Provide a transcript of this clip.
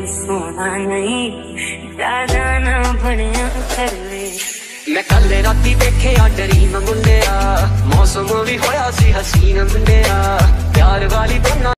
ਹੋਣਾ ਨਹੀਂ ਦਾਦਾ ਨਾ ਬਣਿਆ ਕਰਵੇ ਮੈਂ ਕੱਲ ਰਾਤੀ ਦੇਖਿਆ ਡਰੀਮ ਮੁੰਡਿਆ। ਮੌਸਮ ਵੀ ਹੋਇਆ ਸੀ ਹਸੀਨ ਮੁੰਡਿਆ।